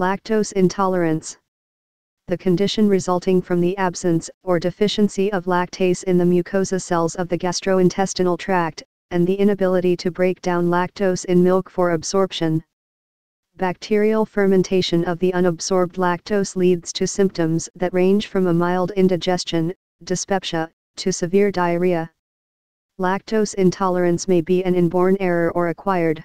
Lactose intolerance. The condition resulting from the absence or deficiency of lactase in the mucosa cells of the gastrointestinal tract, and the inability to break down lactose in milk for absorption. Bacterial fermentation of the unabsorbed lactose leads to symptoms that range from a mild indigestion, dyspepsia, to severe diarrhea. Lactose intolerance may be an inborn error or acquired.